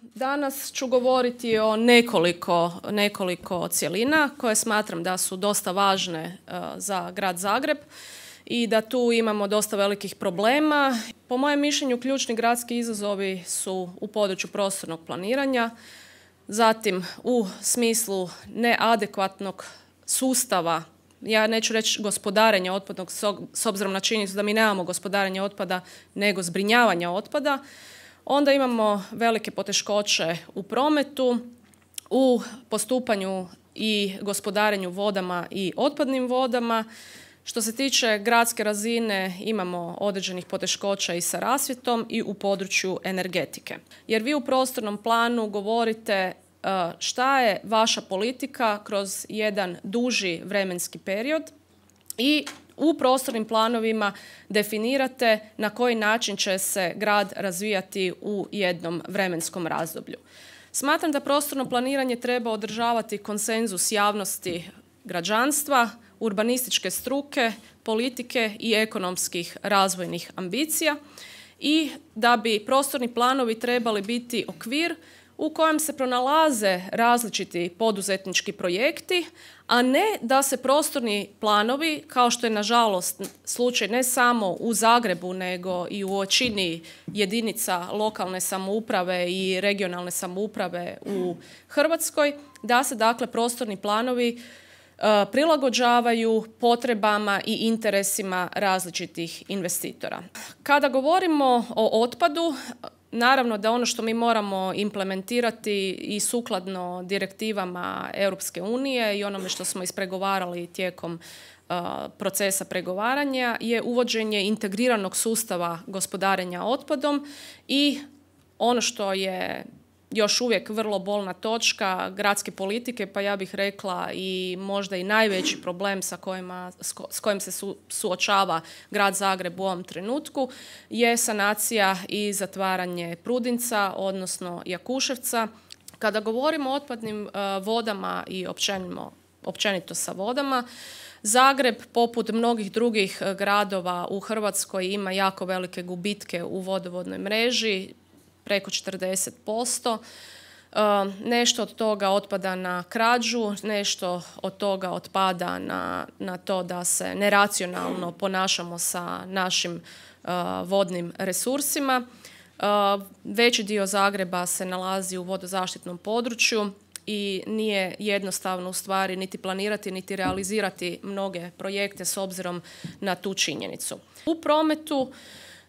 Danas ću govoriti o nekoliko, nekoliko cjelina koje smatram da su dosta važne e, za grad Zagreb i da tu imamo dosta velikih problema. Po mojem mišljenju ključni gradski izazovi su u području prostornog planiranja, zatim u smislu neadekvatnog sustava ja neću reći gospodarenja otpadnog s obzirom na činjenicu da mi nemamo gospodarenje otpada nego zbrinjavanja otpada Onda imamo velike poteškoće u prometu, u postupanju i gospodarenju vodama i otpadnim vodama. Što se tiče gradske razine imamo određenih poteškoća i sa rasvjetom i u području energetike. Jer vi u prostornom planu govorite e, šta je vaša politika kroz jedan duži vremenski period i u prostornim planovima definirate na koji način će se grad razvijati u jednom vremenskom razdoblju. Smatram da prostorno planiranje treba održavati konsenzus javnosti građanstva, urbanističke struke, politike i ekonomskih razvojnih ambicija i da bi prostorni planovi trebali biti okvir u kojem se pronalaze različiti poduzetnički projekti, a ne da se prostorni planovi, kao što je nažalost slučaj ne samo u Zagrebu, nego i u očini jedinica lokalne samouprave i regionalne samouprave u Hrvatskoj, da se dakle prostorni planovi e, prilagođavaju potrebama i interesima različitih investitora. Kada govorimo o otpadu, Naravno da ono što mi moramo implementirati i sukladno direktivama Europske unije i onome što smo ispregovarali tijekom procesa pregovaranja je uvođenje integriranog sustava gospodarenja otpadom i ono što je još uvijek vrlo bolna točka gradske politike, pa ja bih rekla i možda i najveći problem sa kojima, s kojim se suočava grad Zagreb u ovom trenutku je sanacija i zatvaranje Prudinca, odnosno Jakuševca. Kada govorimo o otpadnim e, vodama i općenito, općenito sa vodama, Zagreb, poput mnogih drugih e, gradova u Hrvatskoj, ima jako velike gubitke u vodovodnoj mreži preko 40%. Uh, nešto od toga otpada na krađu, nešto od toga otpada na, na to da se neracionalno ponašamo sa našim uh, vodnim resursima. Uh, veći dio Zagreba se nalazi u vodozaštitnom području i nije jednostavno u stvari niti planirati niti realizirati mnoge projekte s obzirom na tu činjenicu. U prometu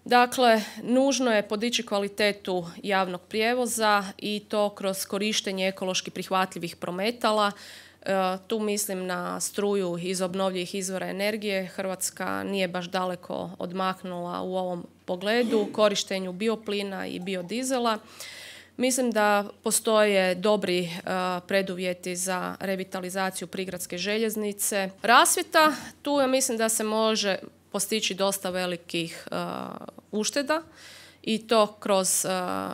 Dakle, nužno je podići kvalitetu javnog prijevoza i to kroz korištenje ekološki prihvatljivih prometala. E, tu mislim na struju iz obnovljivih izvora energije. Hrvatska nije baš daleko odmaknula u ovom pogledu, korištenju bioplina i biodizela. Mislim da postoje dobri e, preduvjeti za revitalizaciju prigradske željeznice. Rasvjeta, tu ja mislim da se može postići dosta velikih uh, ušteda i to kroz uh,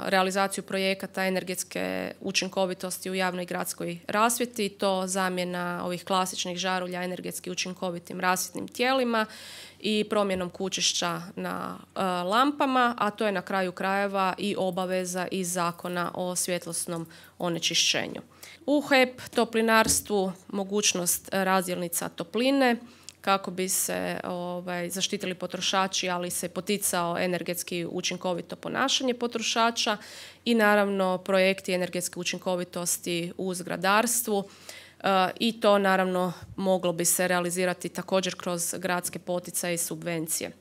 realizaciju projekata energetske učinkovitosti u javnoj gradskoj rasvjeti, to zamjena ovih klasičnih žarulja energetski učinkovitim rasvjetnim tijelima i promjenom kućišća na uh, lampama, a to je na kraju krajeva i obaveza iz zakona o svjetlosnom onečišćenju. U HEP toplinarstvu mogućnost razdjelnica topline, kako bi se ovaj, zaštitili potrošači, ali se poticao energetski učinkovito ponašanje potrošača i naravno projekti energetske učinkovitosti u zgradarstvu e, i to naravno moglo bi se realizirati također kroz gradske poticaje i subvencije.